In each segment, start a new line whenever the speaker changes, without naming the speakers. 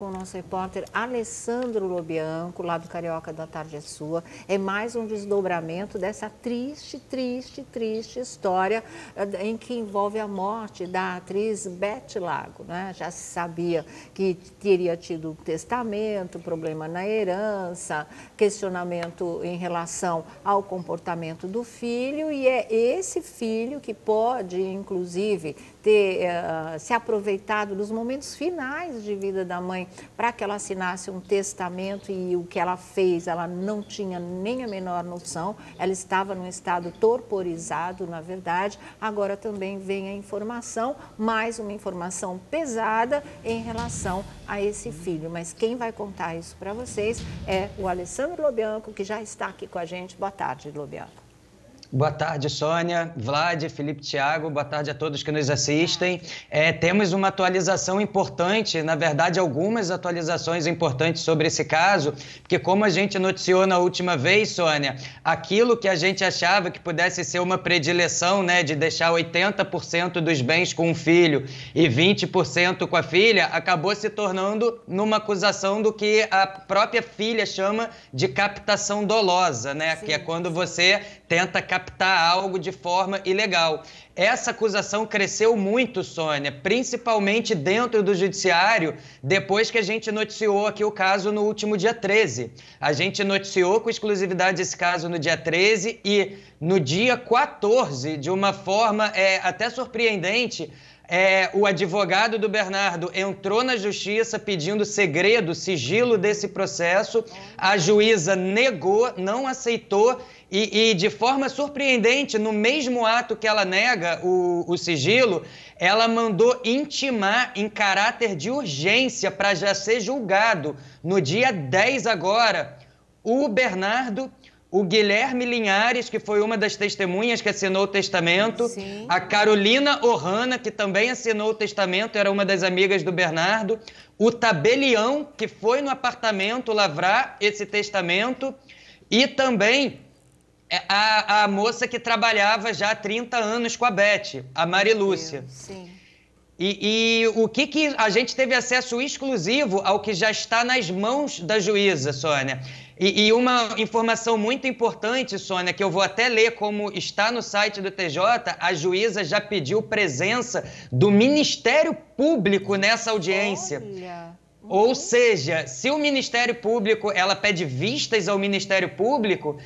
com o nosso repórter Alessandro Lobianco, lá do Carioca da Tarde é Sua. É mais um desdobramento dessa triste, triste, triste história eh, em que envolve a morte da atriz Beth Lago. Né? Já se sabia que teria tido testamento, problema na herança, questionamento em relação ao comportamento do filho, e é esse filho que pode, inclusive, ter uh, se aproveitado dos momentos finais de vida da mãe para que ela assinasse um testamento e o que ela fez, ela não tinha nem a menor noção, ela estava num estado torporizado, na verdade. Agora também vem a informação, mais uma informação pesada em relação a esse filho. Mas quem vai contar isso para vocês é o Alessandro Lobianco, que já está aqui com a gente. Boa tarde, Lobianco.
Boa tarde, Sônia, Vlad, Felipe Thiago, boa tarde a todos que nos assistem. É, temos uma atualização importante, na verdade, algumas atualizações importantes sobre esse caso, porque, como a gente noticiou na última vez, Sônia, aquilo que a gente achava que pudesse ser uma predileção, né, de deixar 80% dos bens com o filho e 20% com a filha, acabou se tornando numa acusação do que a própria filha chama de captação dolosa, né, Sim. que é quando você tenta captar captar algo de forma ilegal. Essa acusação cresceu muito, Sônia, principalmente dentro do judiciário, depois que a gente noticiou aqui o caso no último dia 13. A gente noticiou com exclusividade esse caso no dia 13 e no dia 14, de uma forma é, até surpreendente, é, o advogado do Bernardo entrou na justiça pedindo segredo, sigilo desse processo. A juíza negou, não aceitou e, e, de forma surpreendente, no mesmo ato que ela nega o, o sigilo, ela mandou intimar em caráter de urgência para já ser julgado no dia 10 agora o Bernardo, o Guilherme Linhares, que foi uma das testemunhas que assinou o testamento, Sim. a Carolina Ohana, que também assinou o testamento, era uma das amigas do Bernardo, o Tabelião, que foi no apartamento lavrar esse testamento, e também é a, a moça que trabalhava já há 30 anos com a Beth, a Marilúcia. Sim. E, e, o que, que a gente teve acesso exclusivo ao que já está nas mãos da juíza, Sônia. E, e, uma informação muito importante, Sônia, que eu vou até ler como está no site do TJ, a juíza já pediu presença do Ministério Público nessa audiência. Olha. Ou seja, se o Ministério Público, ela pede vistas ao Ministério Público,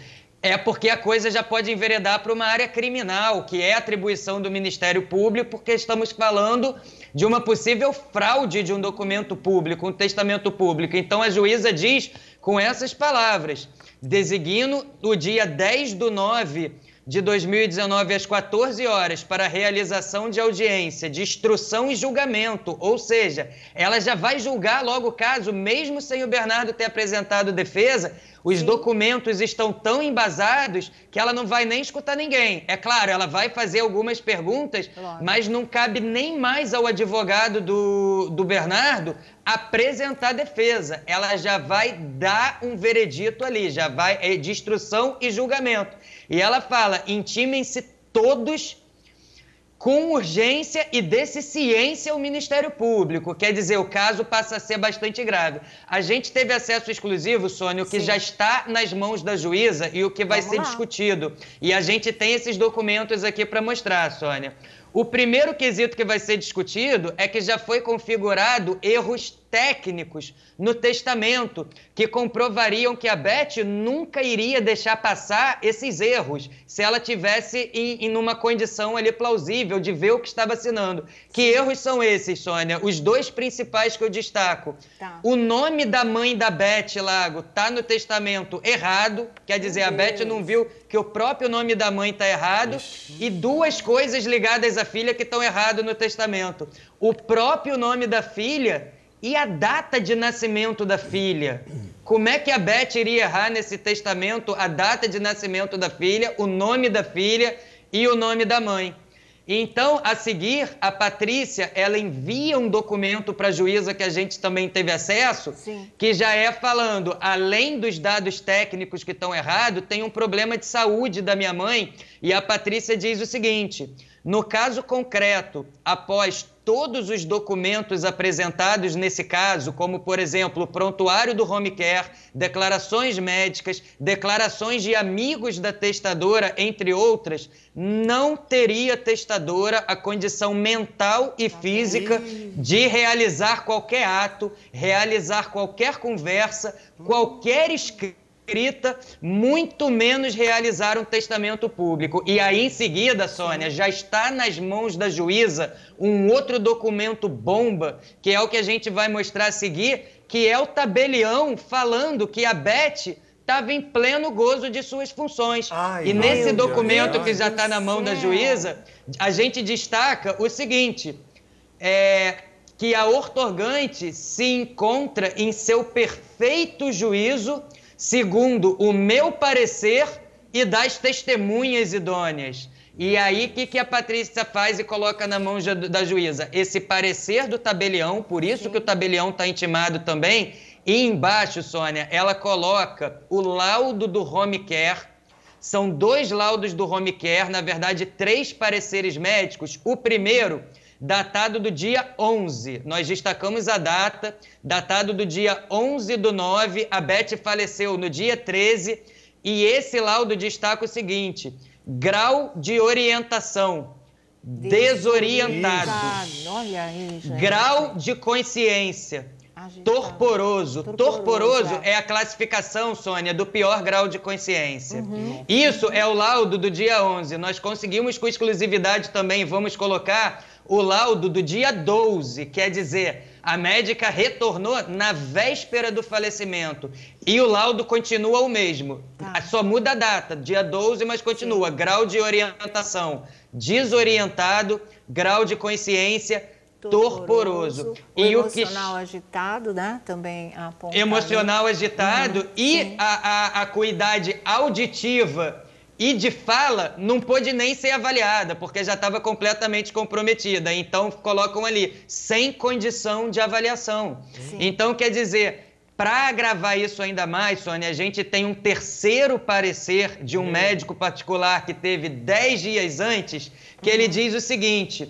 é porque a coisa já pode enveredar para uma área criminal, que é atribuição do Ministério Público, porque estamos falando de uma possível fraude de um documento público, um testamento público. Então a juíza diz com essas palavras: designo o dia 10 do 9 de 2019 às 14 horas para realização de audiência de instrução e julgamento, ou seja, ela já vai julgar logo o caso, mesmo sem o Bernardo ter apresentado defesa, os Sim. documentos estão tão embasados que ela não vai nem escutar ninguém. É claro, ela vai fazer algumas perguntas, claro. mas não cabe nem mais ao advogado do, do Bernardo apresentar defesa. Ela já vai dar um veredito ali, já vai é de instrução e julgamento. E ela fala: intimem-se todos com urgência e deficiência ao Ministério Público. Quer dizer, o caso passa a ser bastante grave. A gente teve acesso exclusivo, Sônia, o que Sim. já está nas mãos da juíza e o que vai Vamos ser lá. discutido. E a gente tem esses documentos aqui para mostrar, Sônia. O primeiro quesito que vai ser discutido é que já foi configurado erros técnicos no testamento que comprovariam que a Beth nunca iria deixar passar esses erros se ela tivesse em, em uma condição ali plausível de ver o que estava assinando. Que erros são esses, Sônia? Os dois principais que eu destaco. Tá. O nome da mãe da Beth Lago tá no testamento errado, quer dizer, a Beth não viu que o próprio nome da mãe está errado Ixi. e duas coisas ligadas à filha que estão errado no testamento. O próprio nome da filha e a data de nascimento da filha? Como é que a Beth iria errar nesse testamento a data de nascimento da filha, o nome da filha e o nome da mãe? Então, a seguir, a Patrícia, ela envia um documento para a juíza que a gente também teve acesso, Sim. que já é falando, além dos dados técnicos que estão errados, tem um problema de saúde da minha mãe, e a Patrícia diz o seguinte: No caso concreto, após todos os documentos apresentados nesse caso, como, por exemplo, o prontuário do home care, declarações médicas, declarações de amigos da testadora, entre outras, não teria testadora a condição mental e física de realizar qualquer ato, realizar qualquer conversa, qualquer escrito escrita, muito menos realizar um testamento público. E aí, em seguida, Sônia, já está nas mãos da juíza um outro documento bomba, que é o que a gente vai mostrar a seguir, que é o tabelião falando que a Beth estava em pleno gozo de suas funções. Ai, e nesse documento Deus, que já está na mão da juíza, a gente destaca o seguinte: é, que a ortorgante se encontra em seu perfeito juízo segundo o meu parecer e das testemunhas idôneas. E aí, o que, que a Patrícia faz e coloca na mão da juíza? Esse parecer do tabelião, por isso Sim. que o tabelião está intimado também. E embaixo, Sônia, ela coloca o laudo do home care. São dois laudos do home care, na verdade, três pareceres médicos. O primeiro datado do dia 11. Nós destacamos a data, datado do dia 11 do 9. A Beth faleceu no dia 13. E esse laudo destaca o seguinte: grau de orientação. Desorientado. Grau de consciência. Torporoso. Torporoso. Torporoso é. é a classificação, Sônia, do pior grau de consciência. Uhum. Isso é o laudo do dia 11. Nós conseguimos com exclusividade também, vamos colocar o laudo do dia 12, quer dizer, a médica retornou na véspera do falecimento e o laudo continua o mesmo. Tá. Só muda a data, dia 12, mas continua. Sim. Grau de orientação desorientado, grau de consciência torporoso.
O e emocional o que... agitado, né? Também
aponta. Emocional agitado uhum. e a, a acuidade auditiva e de fala não pôde nem ser avaliada, porque já estava completamente comprometida. Então colocam ali, sem condição de avaliação. Sim. Então quer dizer, para agravar isso ainda mais, Sônia, a gente tem um terceiro parecer de um médico particular que teve 10 dias antes, que ele diz o seguinte: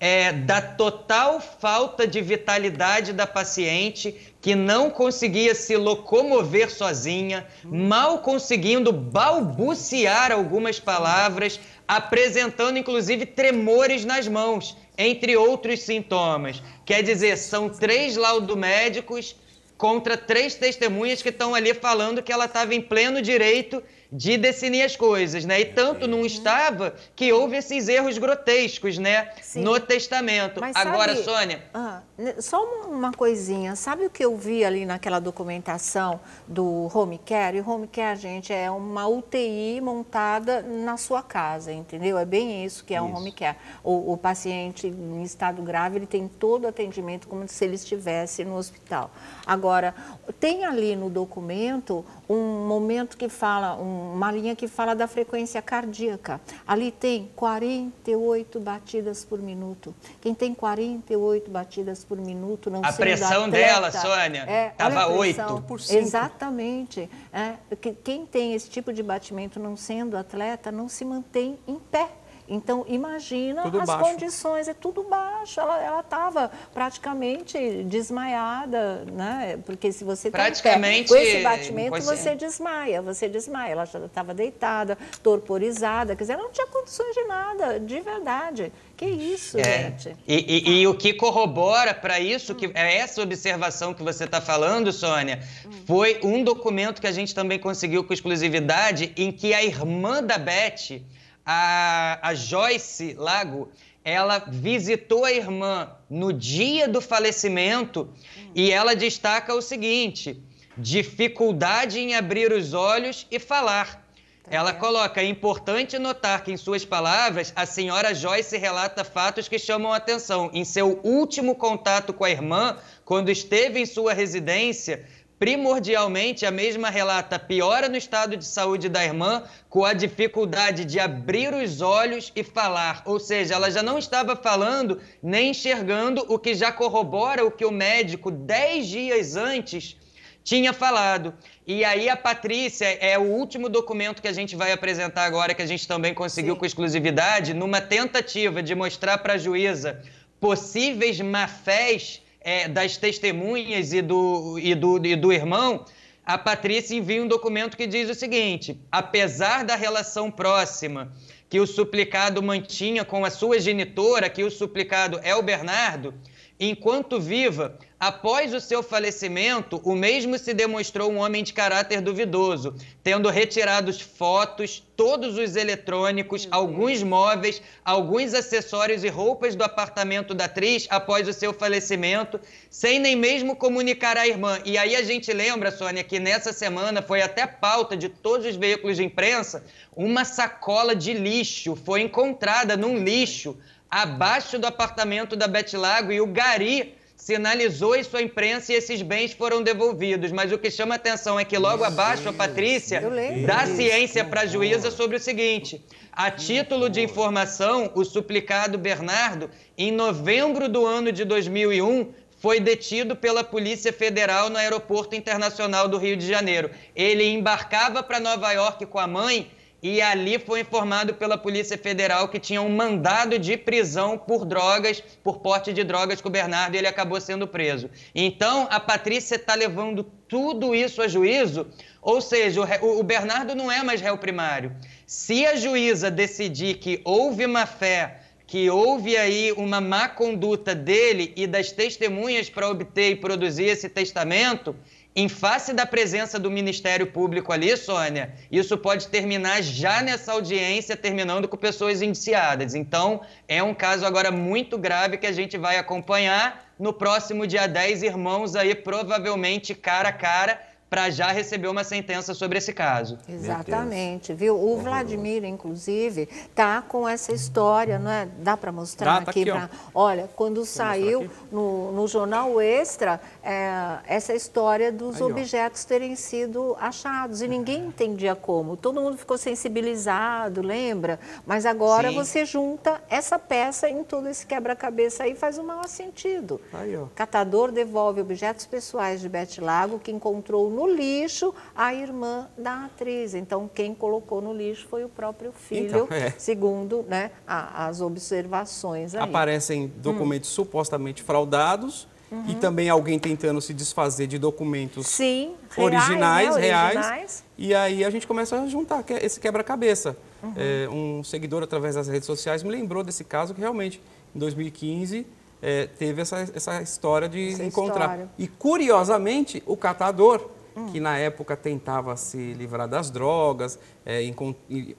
é, da total falta de vitalidade da paciente, que não conseguia se locomover sozinha, mal conseguindo balbuciar algumas palavras, apresentando inclusive tremores nas mãos, entre outros sintomas. Quer dizer, são três laudomédicos contra três testemunhas que estão ali falando que ela estava em pleno direito de definir as coisas, né? E tanto não estava que houve esses erros grotescos, né? Sim. No testamento. Mas Agora, sabe, Sônia.
Ah, só uma coisinha. Sabe o que eu vi ali naquela documentação do home care? E home care, gente, é uma UTI montada na sua casa, entendeu? É bem isso que é isso. um home care. O, o paciente em estado grave, ele tem todo o atendimento como se ele estivesse no hospital. Agora, tem ali no documento um momento que fala, uma linha que fala da frequência cardíaca. Ali tem 48 batidas por minuto. Quem tem 48 batidas por minuto não
A pressão atleta, dela, Sônia, estava é, 8
por 5. Exatamente. É, quem tem esse tipo de batimento não sendo atleta não se mantém em pé. Então, imagina tudo as baixo. condições, é tudo baixo. Ela estava praticamente desmaiada, né? Porque se você está
praticamente
com esse batimento, você desmaia, você desmaia. Ela já estava deitada, torporizada, quer dizer, ela não tinha condições de nada, de verdade. Que isso, é. gente.
E, e, e, o que corrobora para isso, que é essa observação que você está falando, Sônia, hum. foi um documento que a gente também conseguiu com exclusividade, em que a irmã da Beth a, a Joyce Lago, ela visitou a irmã no dia do falecimento e ela destaca o seguinte: dificuldade em abrir os olhos e falar. Tá ela coloca: é importante notar que, em suas palavras, a senhora Joyce relata fatos que chamam a atenção. Em seu último contato com a irmã, quando esteve em sua residência, Primordialmente, a mesma relata piora no estado de saúde da irmã, com a dificuldade de abrir os olhos e falar. Ou seja, ela já não estava falando nem enxergando, o que já corrobora o que o médico, dez dias antes, tinha falado. E aí a Patrícia é o último documento que a gente vai apresentar agora, que a gente também conseguiu Sim. com exclusividade, numa tentativa de mostrar para a juíza possíveis mafés é, das testemunhas e do, e, do, e do irmão, a Patrícia envia um documento que diz o seguinte: apesar da relação próxima que o suplicado mantinha com a sua genitora, que o suplicado é o Bernardo, enquanto viva, Após o seu falecimento, o mesmo se demonstrou um homem de caráter duvidoso, tendo retirado fotos, todos os eletrônicos, alguns móveis, alguns acessórios e roupas do apartamento da atriz após o seu falecimento, sem nem mesmo comunicar à irmã. E aí a gente lembra, Sônia, que nessa semana foi até pauta de todos os veículos de imprensa, uma sacola de lixo foi encontrada num lixo abaixo do apartamento da Bete Lago e o Gari sinalizou isso à imprensa e esses bens foram devolvidos. Mas o que chama atenção é que logo abaixo a Patrícia dá ciência para a juíza sobre o seguinte: a título de informação, o suplicado Bernardo, em novembro do ano de 2001, foi detido pela Polícia Federal no Aeroporto Internacional do Rio de Janeiro. Ele embarcava para Nova York com a mãe e ali foi informado pela Polícia Federal que tinha um mandado de prisão por drogas, por porte de drogas com o Bernardo e ele acabou sendo preso. Então, a Patrícia está levando tudo isso a juízo, ou seja, o, o Bernardo não é mais réu primário. Se a juíza decidir que houve má fé, que houve aí uma má conduta dele e das testemunhas para obter e produzir esse testamento, em face da presença do Ministério Público ali, Sônia, isso pode terminar já nessa audiência, terminando com pessoas indiciadas. Então, é um caso agora muito grave que a gente vai acompanhar. No próximo dia 10, irmãos aí, provavelmente cara a cara para já receber uma sentença sobre esse caso.
Exatamente, viu? O Vladimir, inclusive, tá com essa história, não é? Dá para mostrar tá aqui? aqui pra... Olha, quando Vou saiu no, no, Jornal Extra, é, essa história dos Aí, objetos ó. terem sido achados e ninguém entendia como. Todo mundo ficou sensibilizado, lembra? Mas agora Sim. você junta essa peça em todo esse quebra-cabeça aí faz o maior sentido. Aí, ó. Catador devolve objetos pessoais de Bete Lago que encontrou no lixo a irmã da atriz. Então, quem colocou no lixo foi o próprio filho, então, é. segundo né, a, as observações. Aí.
Aparecem documentos hum. supostamente fraudados. Uhum. E também alguém tentando se desfazer de documentos
Sim,
originais, reais, né? reais, reais. E aí a gente começa a juntar esse quebra-cabeça. Uhum. É, um seguidor através das redes sociais me lembrou desse caso que realmente, em 2015, é, teve essa, essa história de essa encontrar. História. E curiosamente, o catador hum. que na época tentava se livrar das drogas, é,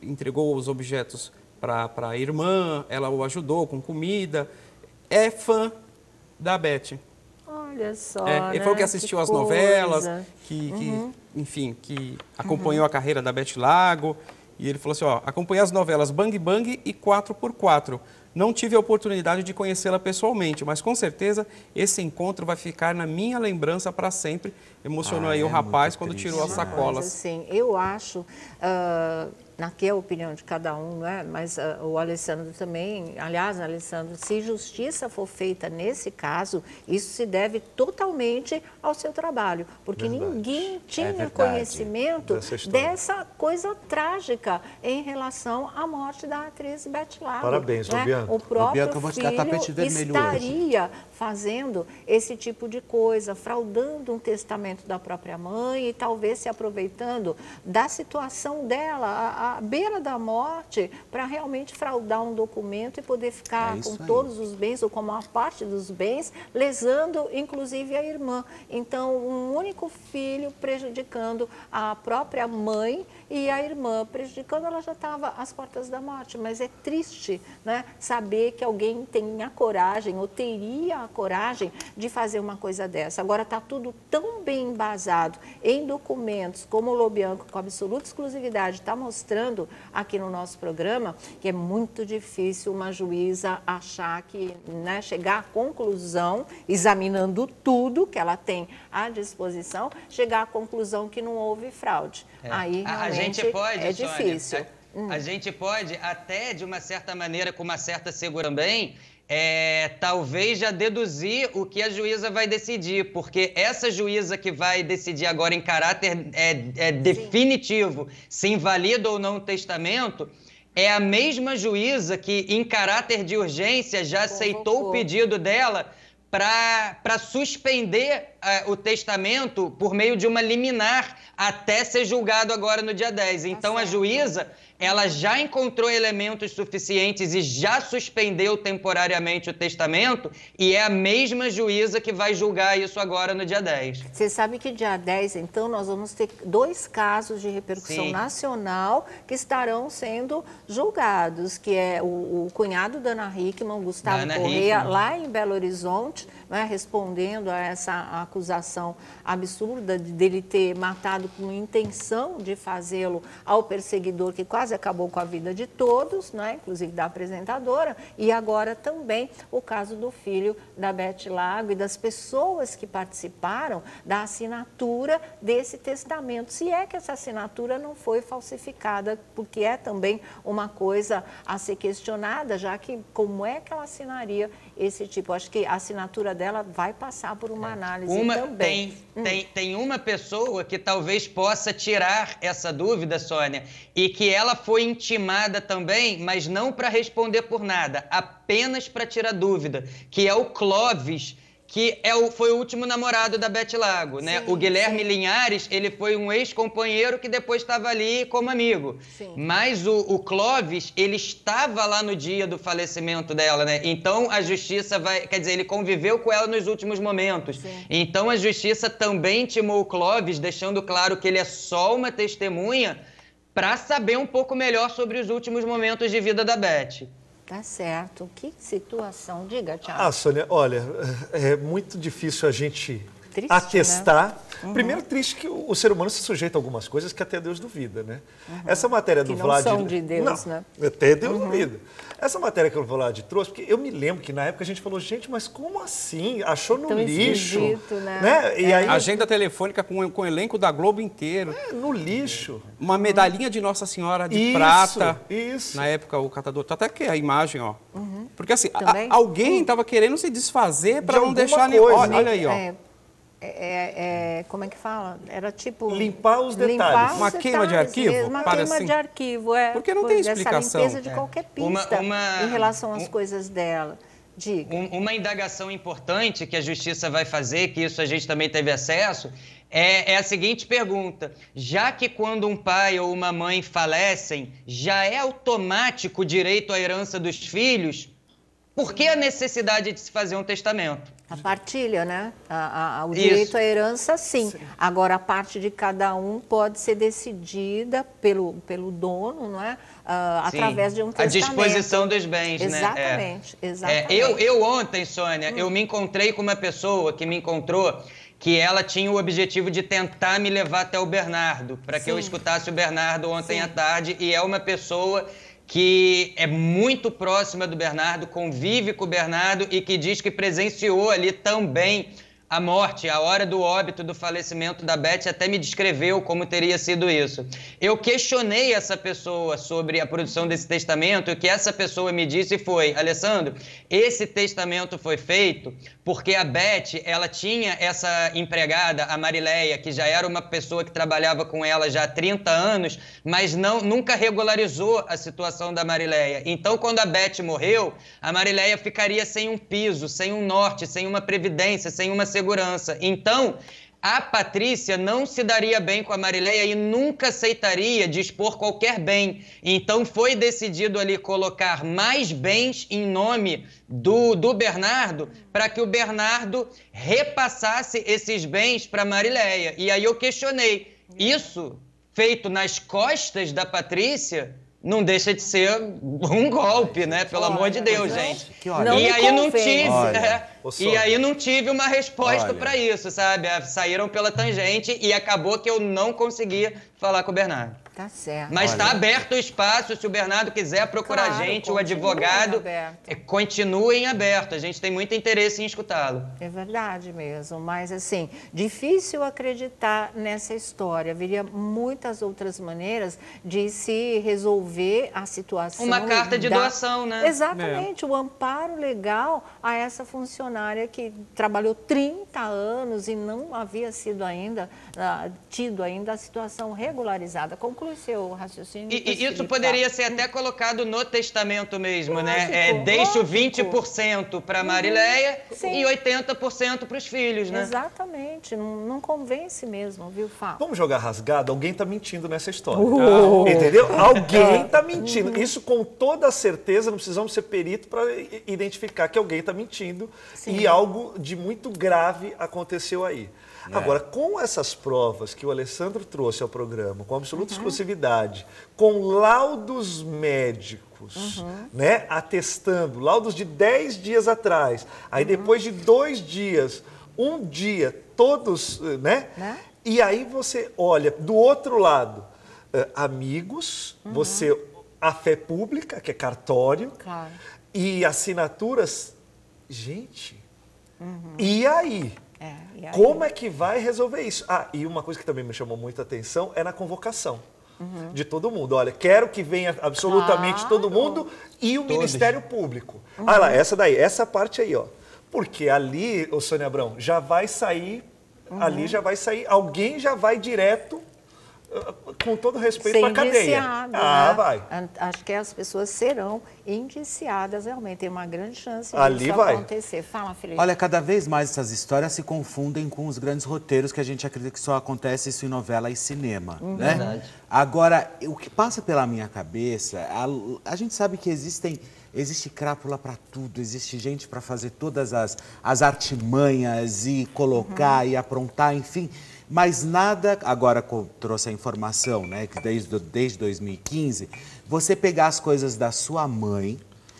entregou os objetos para a irmã, ela o ajudou com comida, é fã da Beth.
Olha só.
É, ele
né?
falou que assistiu às novelas, que, que uhum. enfim, que acompanhou uhum. a carreira da Beth Lago. E ele falou assim: ó, acompanhei as novelas Bang Bang e 4x4. Não tive a oportunidade de conhecê-la pessoalmente, mas com certeza esse encontro vai ficar na minha lembrança para sempre. Emocionou ah, aí é o rapaz quando tirou as sacolas.
Sim, eu acho. Uh naquela é opinião de cada um, não é? mas uh, o Alessandro também, aliás, Alessandro, se justiça for feita nesse caso, isso se deve totalmente ao seu trabalho, porque verdade. ninguém tinha é conhecimento dessa coisa trágica em relação à morte da atriz Beth Lago.
Parabéns, né?
Bianca. O próprio Bianca, filho estaria fazendo esse tipo de coisa, fraudando um testamento da própria mãe e talvez se aproveitando da situação dela, à beira da morte para realmente fraudar um documento e poder ficar é com aí. todos os bens ou com a maior parte dos bens, lesando inclusive a irmã. Então, um único filho prejudicando a própria mãe e a irmã prejudicando, ela já estava às portas da morte. Mas é triste né, saber que alguém tem a coragem ou teria a coragem de fazer uma coisa dessa. Agora está tudo tão bem embasado em documentos, como o Lobianco, com absoluta exclusividade, está mostrando aqui no nosso programa, que é muito difícil uma juíza achar que, né, chegar à conclusão, examinando tudo que ela tem à disposição, chegar à conclusão que não houve fraude. É. Aí realmente a gente pode, é difícil.
A, hum. a gente pode até, de uma certa maneira, com uma certa segurança também, é, talvez já deduzir o que a juíza vai decidir, porque essa juíza que vai decidir agora em caráter é, é definitivo se invalida ou não o testamento, é a mesma juíza que, em caráter de urgência, já aceitou o pedido dela para suspender uh, o testamento por meio de uma liminar até ser julgado agora no dia 10. Tá então, tá a juíza ela já encontrou elementos suficientes e já suspendeu temporariamente o testamento, e é a mesma juíza que vai julgar isso agora no dia 10.
Você sabe que dia 10, então, nós vamos ter dois casos de repercussão Sim. nacional que estarão sendo julgados, que é o, o cunhado da Ana Hickman, Gustavo Ana Correia, Hickman. lá em Belo Horizonte, né, respondendo a essa acusação absurda de dele ter matado com intenção de fazê-lo ao perseguidor que quase acabou com a vida de todos, né, inclusive da apresentadora, e agora também o caso do filho da Beth Lago e das pessoas que participaram da assinatura desse testamento. Se é que essa assinatura não foi falsificada, porque é também uma coisa a ser questionada, já que como é que ela assinaria esse tipo? Acho que a assinatura dela vai passar por uma é. análise
uma,
também.
Tem, hum. tem, tem uma pessoa que talvez possa tirar essa dúvida, Sônia, e que ela foi intimada também, mas não para responder por nada, apenas para tirar dúvida, que é o Clóvis que é o, foi o último namorado da Beth Lago, né? Sim, o Guilherme sim. Linhares, ele foi um ex-companheiro que depois estava ali como amigo. Sim. Mas o, o, Clóvis, ele estava lá no dia do falecimento dela, né? Então a justiça vai, quer dizer, ele conviveu com ela nos últimos momentos. Então a justiça também intimou o Clóvis, deixando claro que ele é só uma testemunha para saber um pouco melhor sobre os últimos momentos de vida da Beth.
Tá certo. Que situação. Diga, Tiago.
Ah, Sônia, olha, é muito difícil a gente triste, atestar. Né? Uhum. Primeiro, triste que o, ser humano se sujeita a algumas coisas que até Deus duvida, né? Uhum. Essa matéria do
que. Não são de Deus,
não,
né?
Até Deus uhum. duvida. Essa matéria que o Vlad trouxe, porque eu me lembro que na época a gente falou, gente, mas como assim? Achou no Tão lixo.
Né?
né?
E é. aí... Agenda telefônica com, com o elenco da Globo inteiro.
É, no lixo.
Uma medalhinha de Nossa Senhora de
isso,
prata.
Isso.
Na época, o catador. Tá até aqui a imagem, ó. Uhum. Porque assim, a, alguém estava querendo se desfazer para não deixar...
Coisa,
olha, olha aí, ó.
É é, é, é, como é que fala? Era tipo...
Limpar os detalhes.
Limpar os
uma
detalhes
queima de arquivo?
Mesmo, uma queima
assim.
de arquivo, é.
Porque não tem explicação.
Essa limpeza de é. qualquer pista uma, uma, em relação às um, coisas dela. Diga.
Um, uma indagação importante que a Justiça vai fazer, que isso a gente também teve acesso, é, é, a seguinte pergunta: já que quando um pai ou uma mãe falecem, já é automático o direito à herança dos filhos, por que a necessidade de se fazer um testamento?
A partilha, né? A, a, o direito Isso. à herança, sim. sim. Agora, a parte de cada um pode ser decidida pelo, pelo dono, não é? Uh, através de um testamento.
A disposição dos bens,
exatamente,
né? É.
Exatamente.
É, eu, eu ontem, Sônia, hum. eu me encontrei com uma pessoa que me encontrou que ela tinha o objetivo de tentar me levar até o Bernardo, para que eu escutasse o Bernardo ontem sim. à tarde, e é uma pessoa que é muito próxima do Bernardo, convive com o Bernardo e que diz que presenciou ali também a morte, a hora do óbito, do falecimento da Beth, até me descreveu como teria sido isso. Eu questionei essa pessoa sobre a produção desse testamento e o que essa pessoa me disse foi: Alessandro, esse testamento foi feito porque a Beth, ela tinha essa empregada, a Marileia, que já era uma pessoa que trabalhava com ela já há 30 anos, mas não nunca regularizou a situação da Marileia. Então, quando a Beth morreu, a Marileia ficaria sem um piso, sem um norte, sem uma previdência, sem uma segurança. Então, a Patrícia não se daria bem com a Marileia e nunca aceitaria dispor qualquer bem. Então foi decidido ali colocar mais bens em nome do, do Bernardo para que o Bernardo repassasse esses bens para a Marileia. E aí eu questionei: isso feito nas costas da Patrícia? Não deixa de ser um golpe, né? Pelo amor de Deus, não, gente.
E aí não tive,
é, e aí não tive uma resposta para isso, sabe? Saíram pela tangente e acabou que eu não conseguia falar com o Bernardo.
Tá certo.
Mas está aberto o espaço, se o Bernardo quiser procurar claro, a gente, o advogado, é, continue em aberto. A gente tem muito interesse em escutá-lo.
É verdade mesmo, mas assim, difícil acreditar nessa história. Haveria muitas outras maneiras de se resolver a situação.
Uma carta de da... doação, né?
Exatamente, é. o amparo legal a essa funcionária que trabalhou 30 anos e não havia sido ainda, uh, tido ainda a situação regularizada. Conclu conclui seu raciocínio.
E, e isso poderia ser até colocado no testamento mesmo, né? lógico, né? É, deixo 20% para Marileia uhum. e 80% para os filhos, né?
Exatamente. Não, não, convence mesmo, viu, Fábio?
Vamos jogar rasgado? Alguém está mentindo nessa história. Uh. Entendeu? Alguém está mentindo. Uhum. Isso com toda certeza, não precisamos ser perito para identificar que alguém está mentindo Sim. e algo de muito grave aconteceu aí. É. Agora, com essas provas que o Alessandro trouxe ao programa, com absoluta uhum. exclusividade, com laudos médicos, uhum. né, atestando, laudos de 10 dias atrás, aí uhum. depois de dois dias, um dia, todos, né? né? E aí você olha do outro lado, uh, amigos, uhum. você a fé pública, que é cartório, claro. e assinaturas. Gente, uhum. e aí? É, Como é que vai resolver isso? Ah, e uma coisa que também me chamou muita atenção é na convocação. Uhum. De todo mundo. Olha, quero que venha absolutamente claro. todo mundo e o Todos. Ministério Público. Uhum. Olha lá, essa daí, essa parte aí, ó. Porque ali, ô Sônia Abrão, já vai sair, uhum. ali já vai sair, alguém já vai direto com todo respeito para a cadeia.
Ah, né? vai. Acho que as pessoas serão indiciadas realmente. Tem uma grande chance
Ali disso vai.
acontecer. Fala, Felipe.
Olha, cada vez mais essas histórias se confundem com os grandes roteiros que a gente acredita que só acontece isso em novela e cinema. Uhum. Né? Verdade. Agora, o que passa pela minha cabeça, a, a gente sabe que existem existe crápula para tudo, existe gente para fazer todas as, as artimanhas e colocar uhum. e aprontar, enfim. Mas nada, agora trouxe a informação, né, que desde, desde 2015, você pegar as coisas da sua mãe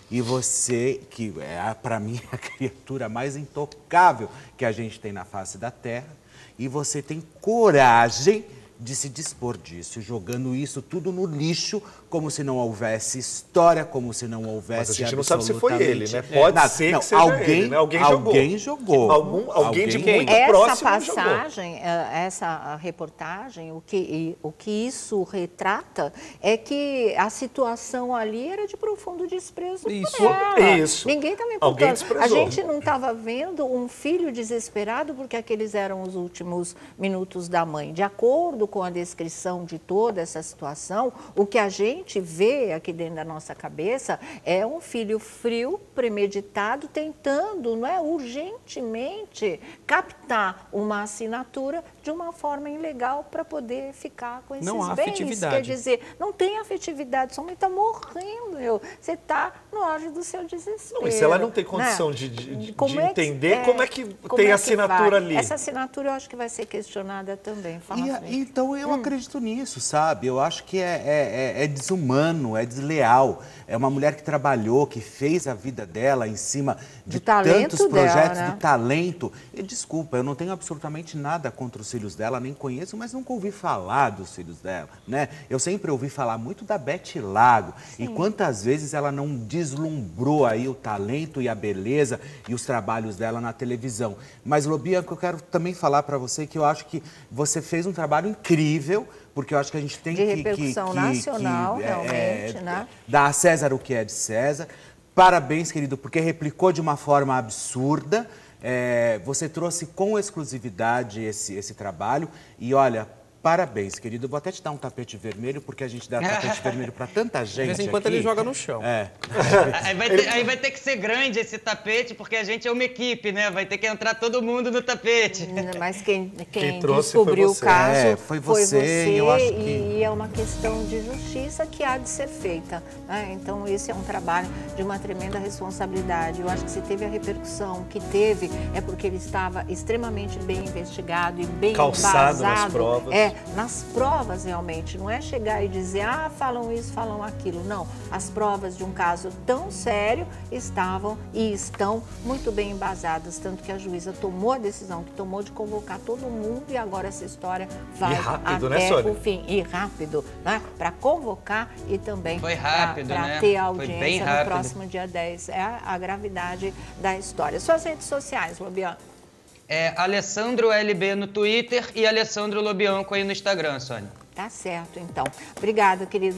e você, que é para mim a criatura mais intocável que a gente tem na face da terra, e você tem coragem de se dispor disso, jogando isso tudo no lixo, como se não houvesse história, como se não houvesse. Mas a
gente não sabe se foi ele, né? Pode Nada. ser não, que seja
alguém,
ele, né?
Alguém jogou. Alguém jogou.
Algum, alguém, alguém de muito
essa
próximo
passagem,
jogou.
Eh, essa reportagem, o que, o que isso retrata é que a situação ali era de profundo desprezo
isso, Isso.
Ninguém estava me Alguém desprezou. A gente não estava vendo um filho desesperado porque aqueles eram os últimos minutos da mãe. De acordo acordo com a descrição de toda essa situação, o que a gente vê aqui dentro da nossa cabeça é um filho frio, premeditado, tentando, não é, urgentemente captar uma assinatura de uma forma ilegal para poder ficar com esses
não há
bens.
Afetividade.
Quer dizer, não tem afetividade, sua mãe está morrendo, meu. Você está no auge do seu desespero. Não,
e se ela não tem né? condição né? de, de, de é entender, que, como é que como tem é assinatura ali?
Essa assinatura eu acho que vai ser questionada também. Fala
e, então eu hum. acredito nisso, sabe? Eu acho que é, é, é, é desumano, é desleal. É uma mulher que trabalhou, que fez a vida dela em cima de tantos projetos, dela, né? do talento. E, desculpa, eu não tenho absolutamente nada contra os filhos dela, nem conheço, mas nunca ouvi falar dos filhos dela, né? Eu sempre ouvi falar muito da Beth Lago. Sim. E quantas vezes ela não deslumbrou aí o talento e a beleza e os trabalhos dela na televisão. Mas, Lobianco, eu quero também falar para você que eu acho que você fez um trabalho incrível, porque eu acho que a gente tem
de
que...
repercussão
que,
nacional, que, realmente, é, né?
Dar a César o que é de César. Parabéns, querido, porque replicou de uma forma absurda. É, você trouxe com exclusividade esse, esse trabalho. E olha, Parabéns, querido. Eu vou até te dar um tapete vermelho, porque a gente dá tapete vermelho para tanta gente. De vez
em quando
aqui.
ele joga no chão.
É.
aí, vai ter, aí, vai ter, que ser grande esse tapete, porque a gente é uma equipe, né? Vai ter que entrar todo mundo no tapete.
Mas quem, quem, quem descobriu o caso
é, foi você. Foi você eu acho que...
E é uma questão de justiça que há de ser feita. Né? Então, esse é um trabalho de uma tremenda responsabilidade. Eu acho que se teve a repercussão que teve, é porque ele estava extremamente bem investigado e bem
Calçado
embasado.
nas provas.
É, nas provas realmente, não é chegar e dizer, ah, falam isso, falam aquilo. Não, as provas de um caso tão sério estavam e estão muito bem embasadas, tanto que a juíza tomou a decisão que tomou de convocar todo mundo e agora essa história vai rápido, né, até né, o fim. E rápido, né? Para convocar e também para né? ter audiência no próximo dia 10. É a, a gravidade da história. Suas redes sociais, Lobiano.
É Alessandro LB no Twitter e Alessandro Lobianco aí no Instagram, Sônia.
Tá certo, então. Obrigada, querido.